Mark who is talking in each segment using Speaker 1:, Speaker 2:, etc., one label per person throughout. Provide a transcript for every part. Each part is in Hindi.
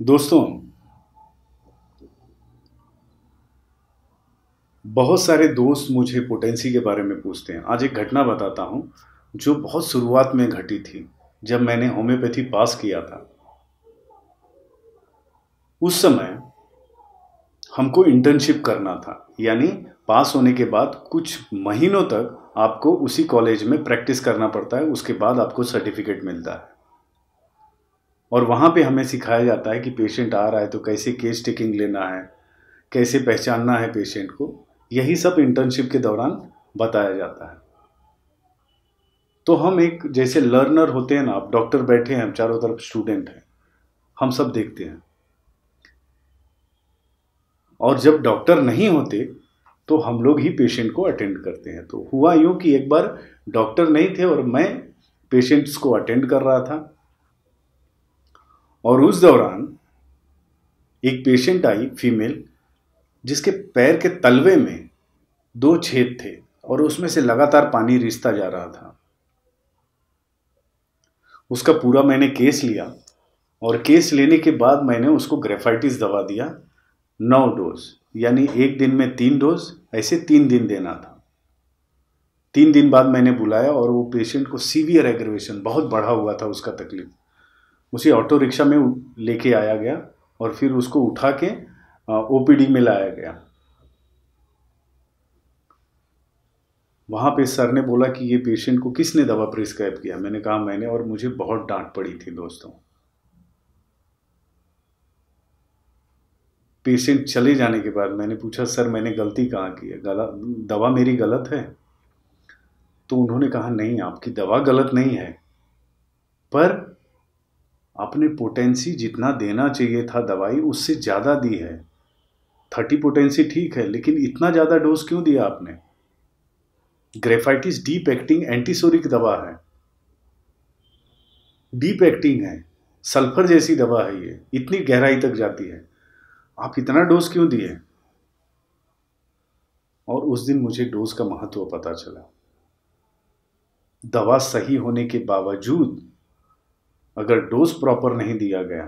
Speaker 1: दोस्तों, बहुत सारे दोस्त मुझे पोटेंसी के बारे में पूछते हैं। आज एक घटना बताता हूँ, जो बहुत शुरुआत में घटी थी, जब मैंने होम्योपैथी पास किया था। उस समय हमको इंटर्नशिप करना था, यानी पास होने के बाद कुछ महीनों तक आपको उसी कॉलेज में प्रैक्टिस करना पड़ता है, उसके बाद आपको सर्टिफिकेट मिलता है। और वहाँ पे हमें सिखाया जाता है कि पेशेंट आ रहा है तो कैसे केस टेकिंग लेना है, कैसे पहचानना है पेशेंट को, यही सब इंटर्नशिप के दौरान बताया जाता है। तो हम एक जैसे लर्नर होते हैं ना आप डॉक्टर बैठे हैं, हम चारों तरफ़ स्टूडेंट हैं, हम सब देखते हैं। और जब डॉक्टर नहीं होते तो हम लोग ही पेशेंट को अटेंड करते हैं। तो हुआ यूँ कि एक बार डॉक्टर नहीं थे और मैं पेशेंट्स को अटेंड कर रहा था और उस दौरान एक पेशेंट आई फीमेल जिसके पैर के तलवे में दो छेद थे और उसमें से लगातार पानी रिश्ता जा रहा था। उसका पूरा मैंने केस लिया और केस लेने के बाद मैंने उसको ग्रेफाइटिस दवा दिया, नौ डोज, यानी एक दिन में तीन डोज, ऐसे तीन दिन देना था। तीन दिन बाद मैंने बुलाया और वो पेशेंट को सीवियर एग्रेवेशन बहुत बढ़ा हुआ था उसका तकलीफ़। उसे ऑटो रिक्शा में लेके आया गया और फिर उसको उठा के ओपीडी में लाया गया। वहाँ पे सर ने बोला कि ये पेशेंट को किसने दवा प्रिस्क्राइब किया? मैंने कहा, मैंने और मुझे बहुत डांट पड़ी थी दोस्तों। पेशेंट चले जाने के बाद मैंने पूछा, सर, मैंने गलती कहाँ की है? गलत दवा मेरी गलत है? तो उन्होंने कहा, नहीं, आपकी दवा गलत नहीं है। पर आपने पोटेंसी जितना देना चाहिए था दवाई, उससे ज़्यादा दी है। थर्टी पोटेंसी ठीक है, लेकिन इतना ज़्यादा डोज क्यों दिया आपने? ग्रेफाइटिस डीप एक्टिंग एंटीसोरिक दवा है। डीप एक्टिंग है। सल्फ़र जैसी दवा है ये। इतनी गहराई तक जाती है। आप इतना डोज क्यों दिए? और उस दिन मुझे डोज का महत्व पता चला। दवा सही होने के बावजूद अगर डोज प्रॉपर नहीं दिया गया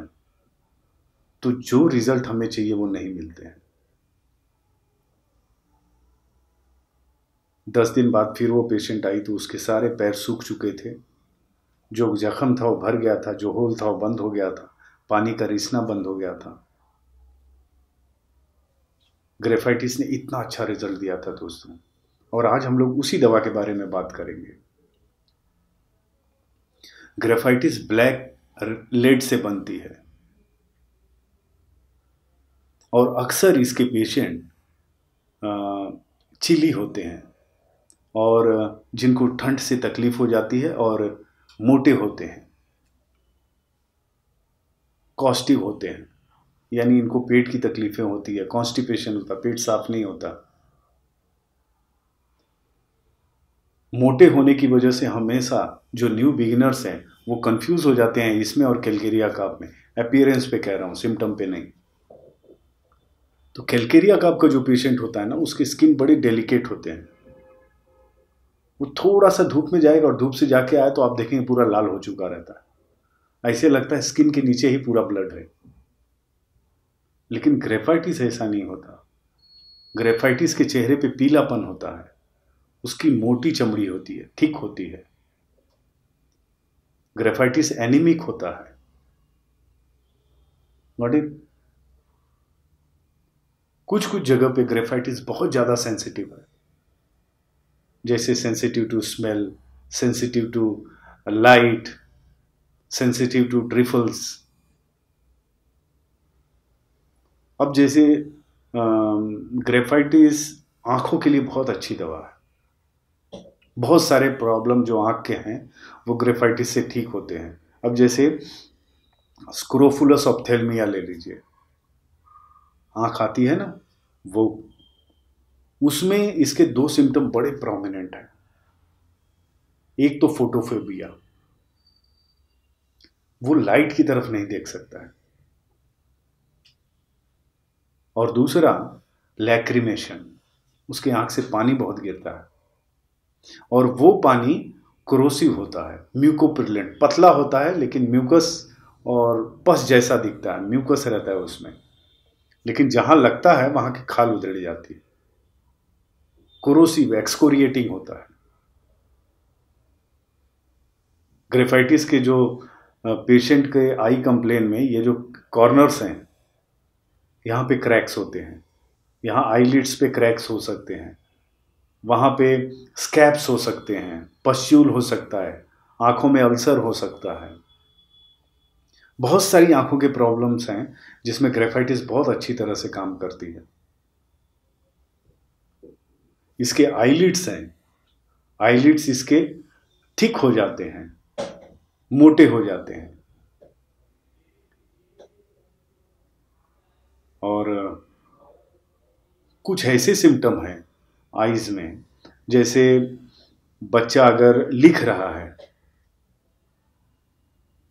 Speaker 1: तो जो रिज़ल्ट हमें चाहिए वो नहीं मिलते हैं। दस दिन बाद फिर वो पेशेंट आई तो उसके सारे पैर सूख चुके थे। जो जख्म था वो भर गया था, जो होल था वो बंद हो गया था। पानी का रिसना बंद हो गया था। ग्रेफाइटिस ने इतना अच्छा रिज़ल्ट दिया था दोस्तों। और आज हम लोग उसी दवा के बारे में बात करेंगे। ग्रेफाइटिस ब्लैक लेड से बनती है। और अक्सर इसके पेशेंट चिली होते हैं और जिनको ठंड से तकलीफ़ हो जाती है और मोटे होते हैं, कॉस्टिव होते हैं। यानी इनको पेट की तकलीफें होती है, कॉन्स्टिपेशन होता पेट साफ़ नहीं होता। मोटे होने की वजह से हमेशा जो न्यू बिगिनर्स हैं, वो कंफ्यूज हो जाते हैं इसमें और कैलकेरिया काप में। अपियरेंस पे कह रहा हूँ सिम्टम पे नहीं। तो कैलकेरिया काप का जो पेशेंट होता है ना, उसकी स्किन बड़ी डेलिकेट होते हैं। वो थोड़ा सा धूप में जाएगा और धूप से जाके आए तो आप देखेंगे पूरा लाल हो चुका रहता है। ऐसे लगता है स्किन के नीचे ही पूरा ब्लड है। लेकिन ग्रेफाइटिस ऐसा नहीं होता। ग्रेफाइटिस के चेहरे पे पीलापन होता है। उसकी मोटी चमड़ी होती है थिक होती है। ग्रेफाइटिस एनिमिक होता है। नॉट इट कुछ कुछ जगह पे ग्रेफाइटिस बहुत ज़्यादा सेंसिटिव है। जैसे sensitive to smell, sensitive to light, sensitive to trifles. अब जैसे ग्रेफाइटिस आँखों के लिए बहुत अच्छी दवा है। बहुत सारे प्रॉब्लम जो आँख के हैं, वो ग्रेफाइटिस से ठीक होते हैं। अब जैसे स्क्रोफुलस ऑप्थेलमिया ले लीजिए। आँख आती है ना, वो, उसमें इसके दो सिम्टम बड़े प्रोमिनेंट हैं। एक तो फोटोफोबिया वो लाइट की तरफ़ नहीं देख सकता है। और दूसरा लैक्रीमेशन उसके आँख से पानी बहुत गिरता है। और वो पानी क्रोसिव होता है म्यूकोप्रिलेंट पतला होता है, लेकिन म्यूकस और पस जैसा दिखता है म्यूकस रहता है उसमें। लेकिन जहाँ लगता है, वहाँ की खाल उधड़ जाती है। क्रोसिव एक्सकोरिएटिंग होता है। ग्रेफाइटिस के जो पेशेंट के आई कंप्लेन में ये जो कॉर्नर्स हैं, यहाँ पे क्रैक्स होते हैं। यहाँ आईलिड्स पे क्रैक्स हो सकते हैं। वहाँ पे स्कैप्स हो सकते हैं पश्यूल हो सकता है, आँखों में अल्सर हो सकता है। बहुत सारी आँखों के प्रॉब्लम्स हैं, जिसमें ग्रेफाइटिस बहुत अच्छी तरह से काम करती है। इसके आईलिड्स हैं आईलिड्स इसके थिक हो जाते हैं, मोटे हो जाते हैं। और कुछ ऐसे सिम्टम हैं आइज़ में। जैसे बच्चा अगर लिख रहा है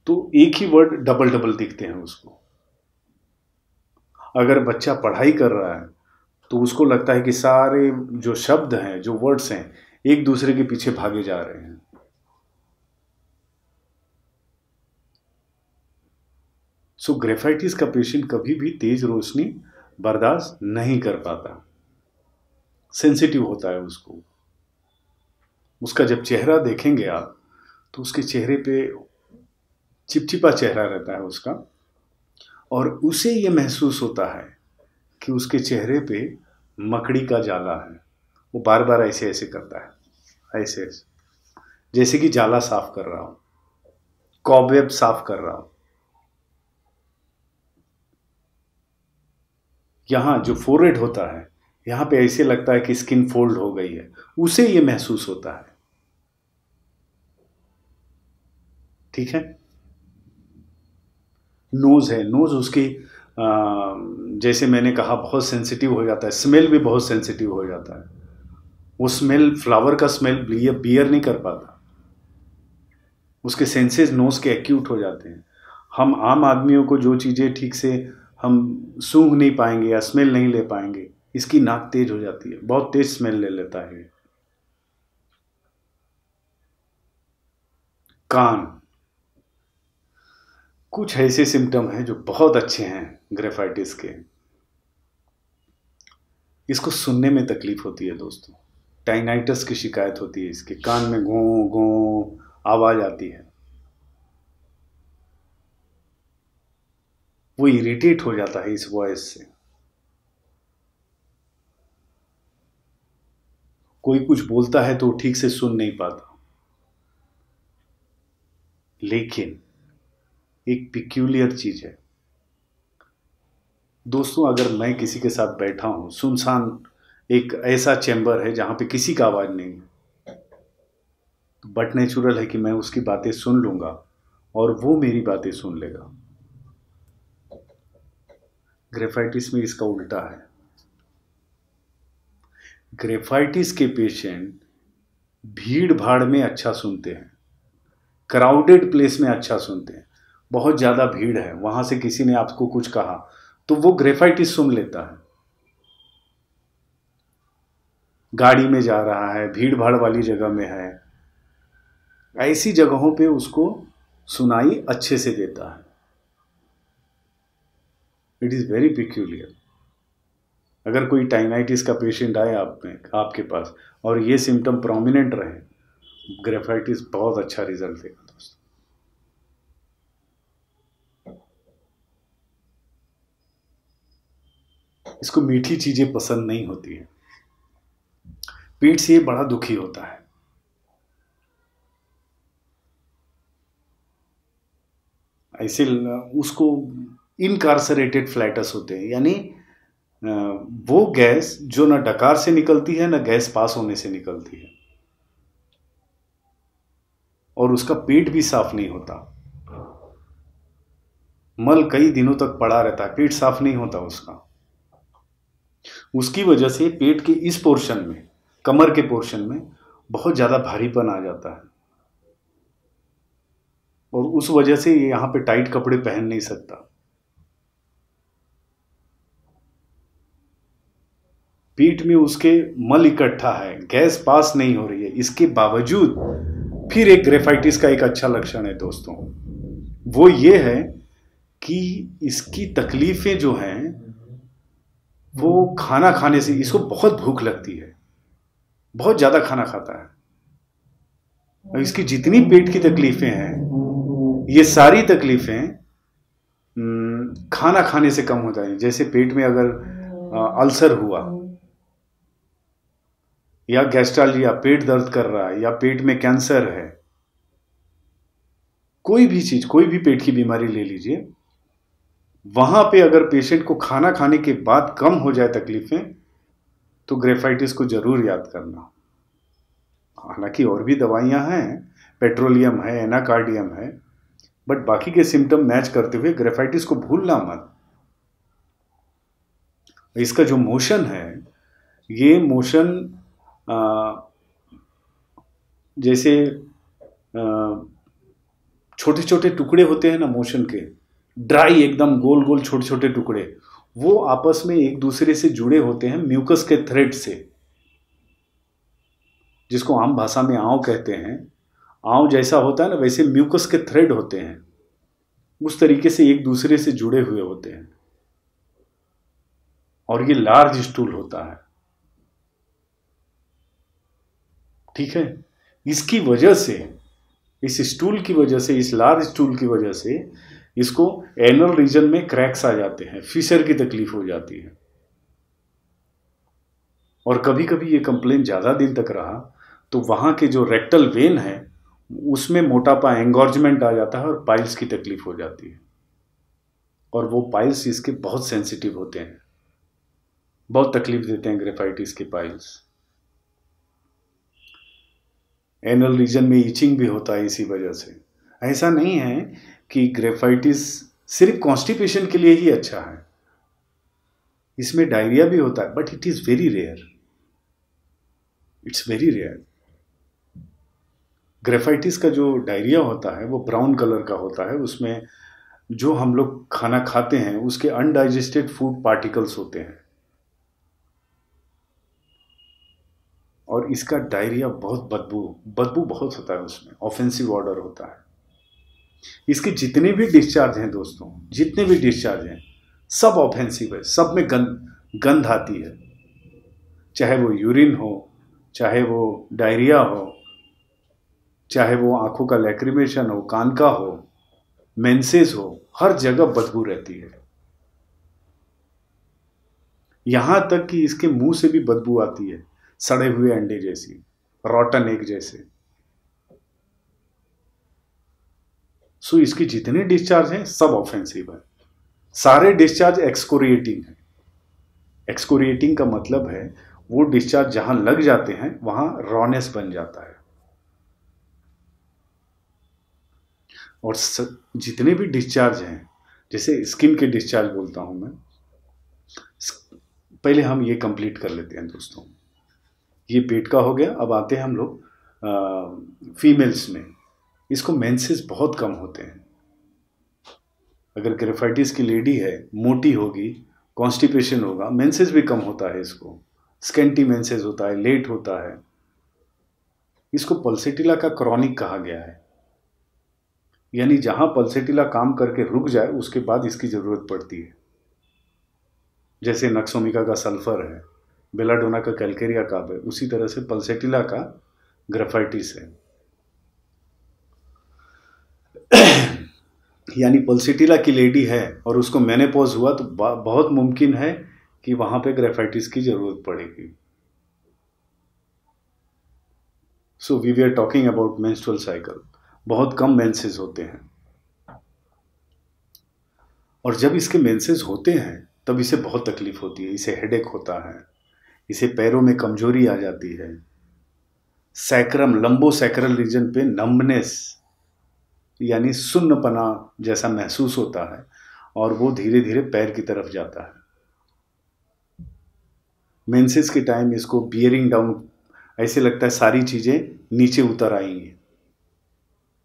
Speaker 1: तो एक ही वर्ड डबल डबल दिखते हैं उसको। अगर बच्चा पढ़ाई कर रहा है तो उसको लगता है कि सारे जो शब्द हैं, जो वर्ड्स हैं, एक दूसरे के पीछे भागे जा रहे हैं। सो ग्रेफाइटिस का पेशेंट कभी भी तेज रोशनी बर्दाश्त नहीं कर पाता। सेंसिटिव होता है उसको। उसका जब चेहरा देखेंगे आप तो उसके चेहरे पे चिपचिपा चेहरा रहता है उसका, और उसे ये महसूस होता है कि उसके चेहरे पे मकड़ी का जाला है। वो बार बार ऐसे ऐसे करता है ऐसे ऐसे जैसे कि जाला साफ़ कर रहा हो, कॉबवेब साफ़ कर रहा हो। यहाँ जो फोरेड होता है यहाँ पे ऐसे लगता है कि स्किन फोल्ड हो गई है। उसे ये महसूस होता है। ठीक है? नोज़ है। नोज़ उसकी आ, जैसे मैंने कहा बहुत सेंसिटिव हो जाता है। स्मेल भी बहुत सेंसिटिव हो जाता है। वो स्मेल फ्लावर का स्मेल बियर नहीं कर पाता। उसके सेंसेस नोज़ के एक्यूट हो जाते हैं। हम आम आदमियों को जो चीज़ें ठीक से हम सूंघ नहीं पाएँगे या स्मेल नहीं ले पाएँगे इसकी नाक तेज हो जाती है, बहुत तेज स्मेल ले लेता है। कान। कुछ ऐसे सिम्टम हैं जो बहुत अच्छे हैं ग्रेफाइटिस के। इसको सुनने में तकलीफ़ होती है दोस्तों। टाइनाइटस की शिकायत होती है इसके। कान में गो गो आवाज़ आती है। वो इरिटेट हो जाता है इस वॉइस से। कोई कुछ बोलता है तो ठीक से सुन नहीं पाता। लेकिन एक पिक्यूलियर चीज़ है। दोस्तों, अगर मैं किसी के साथ बैठा हूँ, सुनसान एक ऐसा चैम्बर है जहाँ पे किसी का आवाज़ नहीं है। तो बट नेचुरल है कि मैं उसकी बातें सुन लूँगा और वो मेरी बातें सुन लेगा। ग्रेफाइटिस में इसका उल्टा है। ग्रेफाइटिस के पेशेंट भीड़ भाड़ में अच्छा सुनते हैं, क्राउडेड प्लेस में अच्छा सुनते हैं। बहुत ज़्यादा भीड़ है, वहाँ से किसी ने आपको कुछ कहा तो वो ग्रेफाइटिस सुन लेता है। गाड़ी में जा रहा है, भीड़ भाड़ वाली जगह में है, ऐसी जगहों पे उसको सुनाई अच्छे से देता है। इट इज़ वेरी पिक्यूलियर अगर कोई टाइनाइटिस का पेशेंट आए आप में, आपके पास, और ये सिम्टम प्रोमिनेंट रहे ग्रेफाइटिस बहुत अच्छा रिज़ल्ट देगा दोस्तों। इसको मीठी चीज़ें पसंद नहीं होती है। पेट से ये बड़ा दुखी होता है। ऐसे उसको इनकारसरेटेड फ्लैटस होते हैं, यानी वो गैस जो ना डकार से निकलती है, ना गैस पास होने से निकलती है। और उसका पेट भी साफ़ नहीं होता। मल कई दिनों तक पड़ा रहता है, पेट साफ़ नहीं होता उसका। उसकी वजह से पेट के इस पोर्शन में, कमर के पोर्शन में बहुत ज़्यादा भारीपन आ जाता है। और उस वजह से यहाँ पे टाइट कपड़े पहन नहीं सकता। पीठ में उसके मल इकट्ठा है, गैस पास नहीं हो रही है। इसके बावजूद फिर एक ग्रेफाइटिस का एक अच्छा लक्षण है दोस्तों। वो ये है कि इसकी तकलीफें जो हैं, वो खाना खाने से, इसको बहुत भूख लगती है। बहुत ज़्यादा खाना खाता है। और इसकी जितनी पेट की तकलीफें हैं, ये सारी तकलीफें खाना खाने से कम हो जाएँगी। जैसे पेट में अगर अल्सर हुआ या गैस्ट्रालिया पेट दर्द कर रहा है, या पेट में कैंसर है, कोई भी चीज़, कोई भी पेट की बीमारी ले लीजिए, वहाँ पे अगर पेशेंट को खाना खाने के बाद कम हो जाए तकलीफें तो ग्रेफाइटिस को ज़रूर याद करना। हालाँकि और भी दवाइयाँ हैं, पेट्रोलियम है, एनाकार्डियम है, बट बाकी के सिम्टम मैच करते हुए ग्रेफाइटिस को भूलना मत। इसका जो मोशन है, ये मोशन जैसे छोटे छोटे टुकड़े होते हैं ना मोशन के, ड्राई एकदम गोल गोल छोटे छोटे टुकड़े, वो आपस में एक दूसरे से जुड़े होते हैं म्यूकस के थ्रेड से। जिसको आम भाषा में आव कहते हैं। आव जैसा होता है ना, वैसे म्यूकस के थ्रेड होते हैं। उस तरीके से एक दूसरे से जुड़े हुए होते हैं। और ये लार्ज स्टूल होता है। ठीक है? इसकी वजह से, इस स्टूल की वजह से, इस लार्ज स्टूल की वजह से, इसको एनल रीजन में क्रैक्स आ जाते हैं फिशर की तकलीफ़ हो जाती है। और कभी कभी ये कंप्लेन ज़्यादा दिन तक रहा तो वहाँ के जो रेक्टल वेन है, उसमें मोटापा एंगॉर्जमेंट आ जाता है और पाइल्स की तकलीफ़ हो जाती है। और वो पाइल्स इसके बहुत सेंसिटिव होते हैं। बहुत तकलीफ़ देते हैं ग्रेफाइटिस के पाइल्स एनल रीजन में ईचिंग भी होता है इसी वजह से। ऐसा नहीं है कि ग्रेफाइटिस सिर्फ़ कॉन्स्टिपेशन के लिए ही अच्छा है। इसमें डायरिया भी होता है but it is very rare it's very rare graphites का जो डायरिया होता है, वो ब्राउन कलर का होता है। उसमें जो हम लोग खाना खाते हैं, उसके अनडाइजेस्टेड फ़ूड पार्टिकल्स होते हैं। और इसका डायरिया बहुत बदबू बदबू बहुत होता है उसमें ऑफेंसिव ऑर्डर होता है। इसके जितने भी डिस्चार्ज हैं दोस्तों, जितने भी डिस्चार्ज हैं, सब ऑफेंसिव है, सब में गंद गंध आती है। चाहे वो यूरिन हो, चाहे वो डायरिया हो, चाहे वो आँखों का लैक्रिमेशन हो, कान का हो मेंसेस हो, हर जगह बदबू रहती है। यहाँ तक कि इसके मुँह से भी बदबू आती है। सड़े हुए अंडे जैसी रॉटन एक जैसे। सो इसकी जितने डिस्चार्ज हैं सब ऑफेंसिव है। सारे डिस्चार्ज एक्सकोरिएटिंग है। एक्सकोरिएटिंग का मतलब है वो डिस्चार्ज जहाँ लग जाते हैं वहाँ रॉनेस बन जाता है। और स, जितने भी डिस्चार्ज हैं जैसे स्किन के डिस्चार्ज बोलता हूँ मैं पहले हम ये कंप्लीट कर लेते हैं दोस्तों। ये पेट का हो गया। अब आते हैं हम लोग फीमेल्स में। इसको मेंसेस बहुत कम होते हैं। अगर ग्रेफाइटिस की लेडी है, मोटी होगी कॉन्स्टिपेशन होगा मेंसेस भी कम होता है इसको। स्केंटी मेंसेस होता है लेट होता है। इसको पल्सेटिला का क्रॉनिक कहा गया है। यानी जहाँ पल्सेटिला काम करके रुक जाए, उसके बाद इसकी ज़रूरत पड़ती है। जैसे नक्सोमिका का सल्फ़र है। बेलाडोना का कैलकेरिया काब है, उसी तरह से पल्सेटिला का ग्रेफाइटिस है। यानी पल्सेटिला की लेडी है और उसको मैनेपोज हुआ तो बहुत मुमकिन है कि वहाँ पे ग्रेफाइटिस की ज़रूरत पड़ेगी। So we we are talking about menstrual cycle बहुत कम मेंसेस होते हैं। और जब इसके मेंसेस होते हैं, तब इसे बहुत तकलीफ़ होती है, इसे हेडेक होता है। इसे पैरों में कमज़ोरी आ जाती है। सैक्रम, लंबो सैक्रल रीजन पे नम्बनेस यानी सुन्नपना जैसा महसूस होता है और वो धीरे धीरे पैर की तरफ़ जाता है। मेंसेस के टाइम इसको बियरिंग डाउन ऐसे लगता है सारी चीज़ें नीचे उतर आएँगी,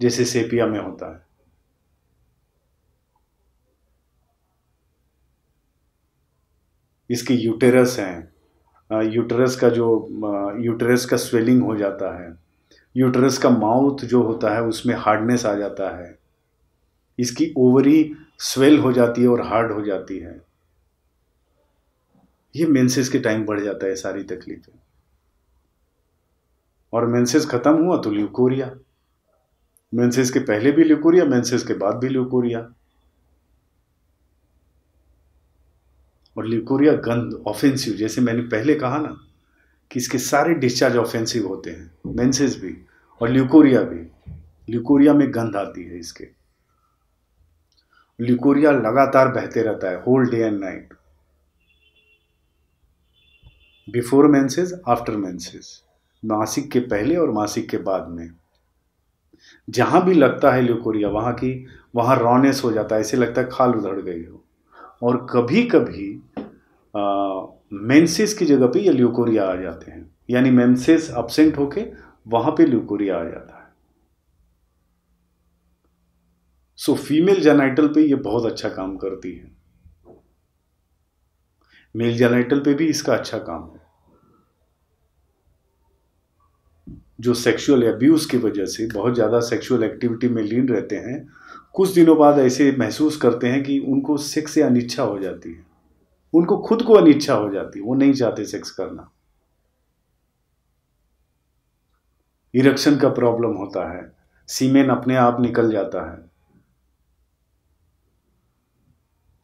Speaker 1: जैसे सेपिया में होता है। इसके यूटेरस हैं। यूटेरस का जो यूटरस का स्वेलिंग हो जाता है, यूटरस का माउथ जो होता है उसमें हार्डनेस आ जाता है, इसकी ओवरी स्वेल हो जाती है और हार्ड हो जाती है। ये मेंसेस के टाइम बढ़ जाता है सारी तकलीफें। और मेंसेस खत्म हुआ तो ल्यूकोरिया। मेंसेस के पहले भी ल्यूकोरिया, मेंसेस के बाद भी ल्यूकोरिया। और ल्यूकोरिया गंद ऑफेंसिव जैसे मैंने पहले कहा ना, कि इसके सारे डिस्चार्ज ऑफेंसिव होते हैं मेंसेस भी और ल्यूकोरिया भी। ल्यूकोरिया में गंध आती है इसके। ल्यूकोरिया लगातार बहते रहता है whole day and night before menses after menses मासिक के पहले और मासिक के बाद में। जहाँ भी लगता है ल्यूकोरिया वहाँ की, वहाँ रॉनेस हो जाता है, ऐसे लगता है खाल उधड़ गई हो। और कभी कभी मेंसेस की जगह पे ये ल्यूकोरिया आ जाते हैं। यानी मेंसेस अपसेंट होके वहाँ पे ल्यूकोरिया आ जाता है। सो फीमेल जेनाइटल पे ये बहुत अच्छा काम करती है। मेल जेनाइटल पे भी इसका अच्छा काम है। जो सेक्सुअल एब्यूज की वजह से बहुत ज़्यादा सेक्सुअल एक्टिविटी में लीन रहते हैं कुछ दिनों बाद ऐसे महसूस करते हैं कि उनको सेक्स से अनिच्छा हो जाती है। उनको खुद को अनिच्छा हो जाती है। वो नहीं चाहते सेक्स करना। इरेक्शन का प्रॉब्लम होता है। सीमेन अपने आप निकल जाता है।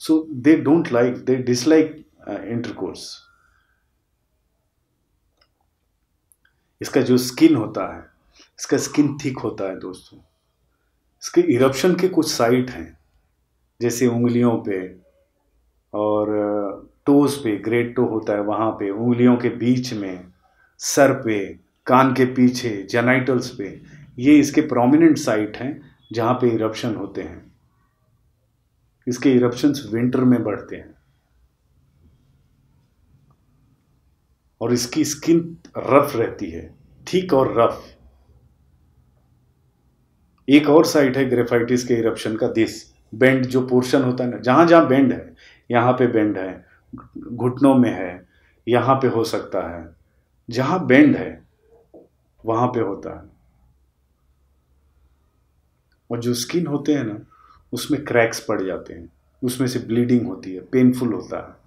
Speaker 1: So they don't like they dislike intercourse इसका जो स्किन होता है, इसका स्किन थिक होता है दोस्तों। इसके इरप्शन के कुछ साइट हैं, जैसे उंगलियों पे और टोज पे ग्रेट टो होता है वहाँ पे, उंगलियों के बीच में, सर पे, कान के पीछे जेनाइटल्स पे, ये इसके प्रोमिनेंट साइट हैं जहाँ पे इरप्शन होते हैं। इसके इरप्शंस विंटर में बढ़ते हैं। और इसकी स्किन रफ रहती है, ठीक और रफ एक और साइट है ग्रेफाइटिस के इरप्शन का दिस बेंड जो पोर्शन होता है ना, जहाँ जहाँ बेंड है, यहाँ पे बेंड है, घुटनों में है, यहाँ पे हो सकता है। जहाँ बेंड है, वहाँ पे होता है। और जो स्किन होते हैं ना, उसमें क्रैक्स पड़ जाते हैं, उसमें से ब्लीडिंग होती है पेनफुल होता है।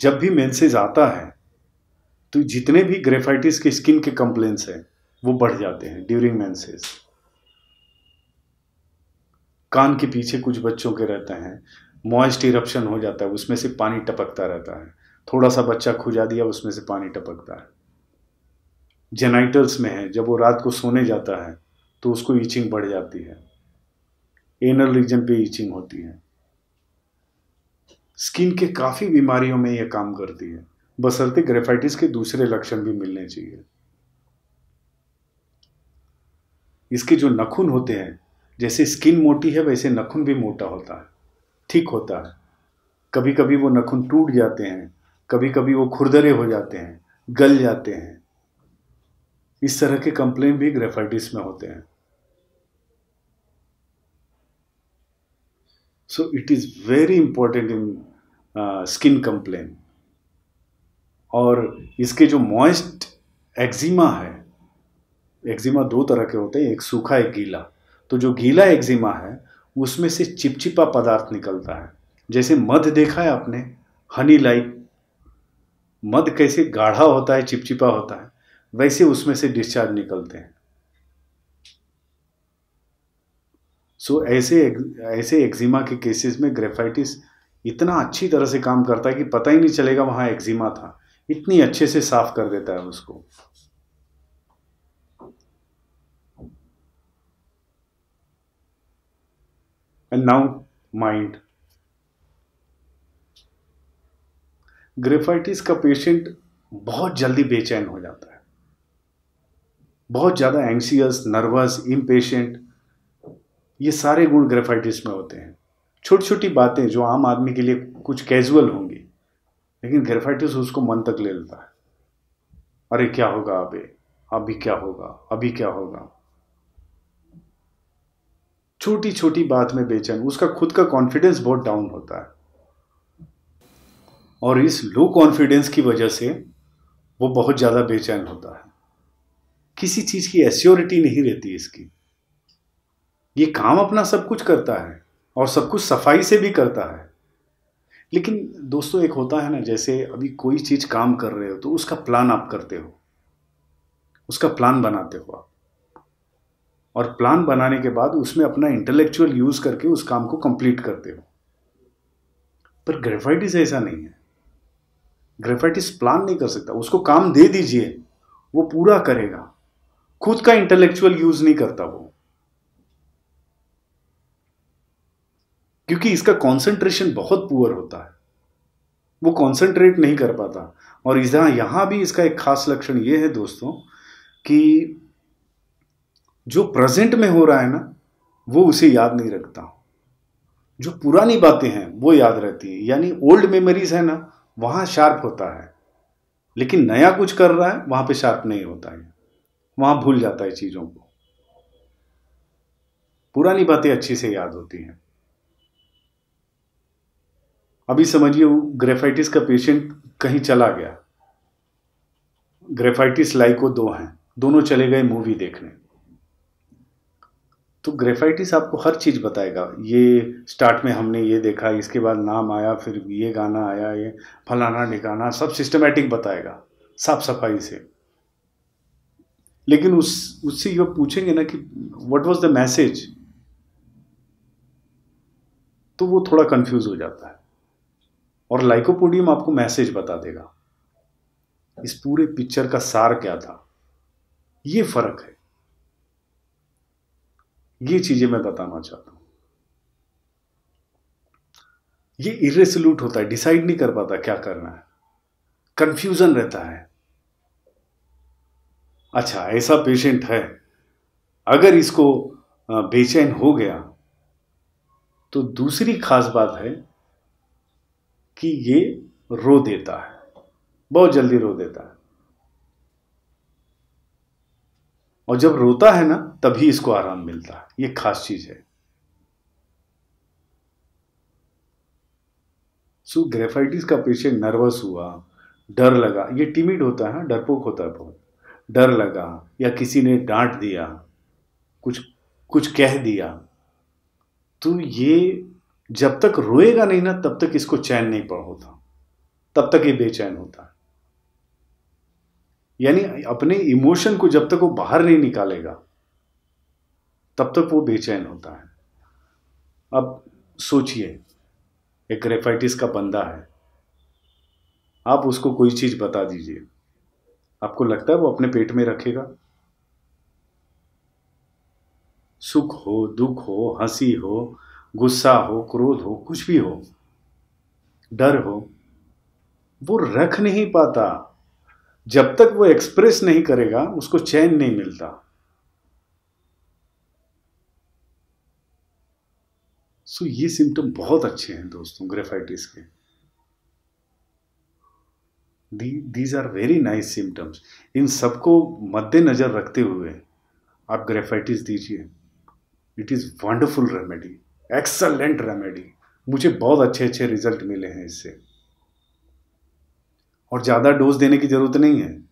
Speaker 1: जब भी मेंसेज आता है तो जितने भी ग्रेफाइटिस के स्किन के कंप्लेंट्स हैं, वो बढ़ जाते हैं ड्यूरिंग मेंसेज कान के पीछे कुछ बच्चों के रहते हैं, मॉइस्ट इरप्शन हो जाता है, उसमें से पानी टपकता रहता है। थोड़ा सा बच्चा खुजा दिया, उसमें से पानी टपकता है। जेनाइटल्स में है, जब वो रात को सोने जाता है तो उसको ईचिंग बढ़ जाती है। एनल रीजन पे ईचिंग होती है। स्किन के काफ़ी बीमारियों में यह काम करती है। बसरते ग्रेफाइटिस के दूसरे लक्षण भी मिलने चाहिए। इसके जो नखुन होते हैं, जैसे स्किन मोटी है, वैसे नखुन भी मोटा होता है, ठीक होता है। कभी कभी वो नखुन टूट जाते हैं कभी कभी वो खुरदरे हो जाते हैं, गल जाते हैं। इस तरह के कंप्लेन भी ग्रेफाइटिस में होते हैं। So it is very important in skin complain और इसके जो मॉइस्ट एक्जिमा है एक्जिमा दो तरह के होते हैं एक सूखा एक गीला। तो जो गीला एक्जिमा है उसमें से चिपचिपा पदार्थ निकलता है। जैसे मध देखा है आपने हनी लाइक मध कैसे गाढ़ा होता है चिपचिपा होता है वैसे उसमें से डिस्चार्ज निकलते हैं। सो so, ऐसे ऐसे एक्जिमा के केसेस में ग्रेफाइटिस इतना अच्छी तरह से काम करता है कि पता ही नहीं चलेगा वहाँ एक्जिमा था। इतनी अच्छे से साफ़ कर देता है उसको। एंड नाउ माइंड ग्रेफाइटिस का पेशेंट बहुत जल्दी बेचैन हो जाता है। बहुत ज़्यादा एंशियस नर्वस इम्पेशेंट ये सारे गुण ग्रेफाइटिस में होते हैं। छोटी छोटी बातें जो आम आदमी के लिए कुछ कैजुअल होंगी। लेकिन ग्रेफाइटिस उसको मन तक ले लेता है। अरे, क्या होगा अबे अभी क्या होगा? अभी क्या होगा? छोटी छोटी बात में बेचैन। उसका खुद का कॉन्फिडेंस बहुत डाउन होता है। और इस लो कॉन्फिडेंस की वजह से वो बहुत ज़्यादा बेचैन होता है। किसी चीज़ की एश्योरिटी नहीं रहती इसकी। ये काम अपना सब कुछ करता है और सब कुछ सफ़ाई से भी करता है। लेकिन दोस्तों, एक होता है ना, जैसे अभी कोई चीज़ काम कर रहे हो तो उसका प्लान आप करते हो। उसका प्लान बनाते हो आप। और प्लान बनाने के बाद उसमें अपना इंटेलेक्चुअल यूज़ करके उस काम को कंप्लीट करते हो। पर ग्रेफाइटिस ऐसा नहीं है। ग्रेफाइटिस प्लान नहीं कर सकता। उसको काम दे दीजिए, वो पूरा करेगा। खुद का इंटेलेक्चुअल यूज़ नहीं करता वो। क्योंकि इसका कंसंट्रेशन बहुत पुअर होता है। वो कंसंट्रेट नहीं कर पाता। और यहाँ यहाँ भी इसका एक खास लक्षण ये है दोस्तों, कि जो प्रेजेंट में हो रहा है ना, वो उसे याद नहीं रखता। जो पुरानी बातें हैं, वो याद रहती है। यानी ओल्ड मेमोरीज है ना, वहाँ शार्प होता है। लेकिन नया कुछ कर रहा है, वहाँ पे शार्प नहीं होता है। वहाँ भूल जाता है चीज़ों को। पुरानी बातें अच्छी से याद होती हैं। अभी समझिए ग्रेफाइटिस का पेशेंट कहीं चला गया। ग्रेफाइटिस लाइको दो हैं। दोनों चले गए मूवी देखने। तो ग्रेफाइटिस आपको हर चीज़ बताएगा। ये स्टार्ट में हमने ये देखा, इसके बाद नाम आया, फिर ये गाना आया, ये फलाना निकाना सब सिस्टमेटिक बताएगा, साफ़ सफ़ाई से। लेकिन उस, उससे ये पूछेंगे ना कि व्हाट वाज द मैसेज तो वो थोड़ा कंफ्यूज हो जाता है। और लाइकोपोडियम आपको मैसेज बता देगा। इस पूरे पिक्चर का सार क्या था? ये फ़र्क है। ये चीज़ें मैं बताना चाहता हूँ। ये इरेसोल्यूट होता है डिसाइड नहीं कर पाता क्या करना है। कंफ्यूजन रहता है। अच्छा ऐसा पेशेंट है। अगर इसको बेचैन हो गया तो दूसरी खास बात है कि ये रो देता है। बहुत जल्दी रो देता है। और जब रोता है ना, तभी इसको आराम मिलता है। ये खास चीज़ है। सो, ग्रेफाइटिस का पेशेंट नर्वस हुआ, डर लगा। ये टिमिड होता है, डरपोक होता है बहुत। डर लगा, या किसी ने डांट दिया, कुछ कुछ कह दिया तो ये जब तक रोएगा नहीं ना, तब तक इसको चैन नहीं पड़ होता। तब तक ये बेचैन होता है। यानी अपने इमोशन को जब तक वो बाहर नहीं निकालेगा, तब तक वो बेचैन होता है। अब सोचिए, एक ग्रेफाइटिस का बंदा है। आप उसको कोई चीज़ बता दीजिए। आपको लगता है वो अपने पेट में रखेगा? सुख हो, दुख हो, हँसी हो गुस्सा हो, क्रोध हो, कुछ भी हो, डर हो, वो रख नहीं पाता। जब तक वो एक्सप्रेस नहीं करेगा, उसको चैन नहीं मिलता। सो ये सिम्टम बहुत अच्छे हैं दोस्तों ग्रेफाइटिस के। These are very nice symptoms इन सबको मद्देनजर रखते हुए आप ग्रेफाइटिस दीजिए। It is wonderful remedy excellent remedy मुझे बहुत अच्छे अच्छे रिज़ल्ट मिले हैं इससे। और ज़्यादा डोज देने की ज़रूरत नहीं है।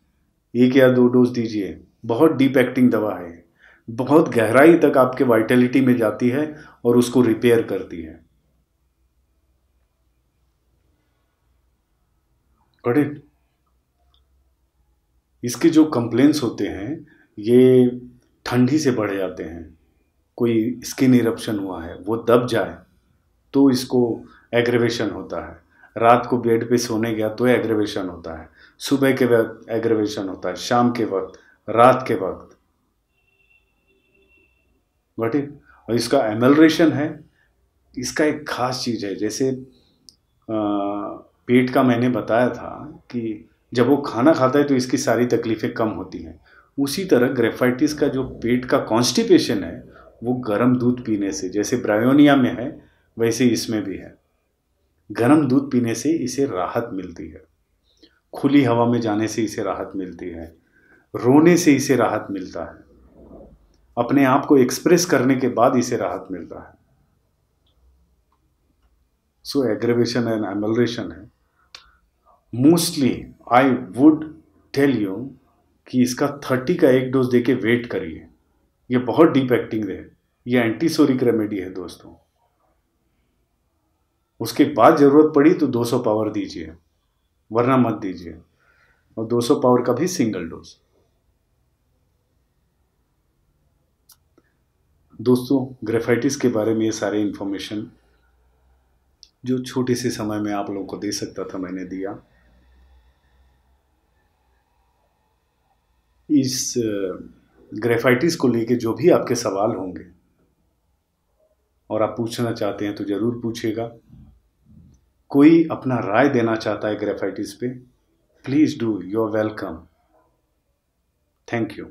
Speaker 1: एक या दो डोज दीजिए। बहुत डीप एक्टिंग दवा है। बहुत गहराई तक आपके वाइटलिटी में जाती है और उसको रिपेयर करती है। इट इसके जो कंप्लेंट्स होते हैं, ये ठंडी से बढ़ जाते हैं। कोई स्किन इरप्शन हुआ है, वो दब जाए तो इसको एग्रेवेशन होता है। रात को बेड पे सोने गया तो एग्रेवेशन होता है। सुबह के वक्त एग्रेवेशन होता है, शाम के वक्त, रात के वक्त। बट और इसका एमलरेशन है। इसका एक खास चीज़ है, जैसे पेट का मैंने बताया था कि जब वो खाना खाता है तो इसकी सारी तकलीफ़ें कम होती हैं। उसी तरह ग्रेफाइटिस का जो पेट का कॉन्स्टिपेशन है वो गर्म दूध पीने से, जैसे ब्रायोनिया में है, वैसे इसमें भी है। गर्म दूध पीने से इसे राहत मिलती है। खुली हवा में जाने से इसे राहत मिलती है। रोने से इसे राहत मिलता है। अपने आप को एक्सप्रेस करने के बाद इसे राहत मिलता है। सो एग्रेवेशन एंड एमलरेशन है। Mostly I would tell you कि इसका थर्टी का एक डोज देके वेट करिए। ये बहुत डीप एक्टिंग है। ये एंटीसोरिक रेमेडी है दोस्तों। उसके बाद ज़रूरत पड़ी तो 200 पावर दीजिए, वरना मत दीजिए। और 200 पावर का भी सिंगल डोज। दोस्तों, ग्रेफाइटिस के बारे में ये सारे इंफॉर्मेशन जो छोटे से समय में आप लोगों को दे सकता था मैंने दिया। इस ग्रेफाइटिस को लेके जो भी आपके सवाल होंगे, और आप पूछना चाहते हैं तो ज़रूर पूछेगा कोई अपना राय देना चाहता है ग्रेफाइटिस पे please do your welcome thank you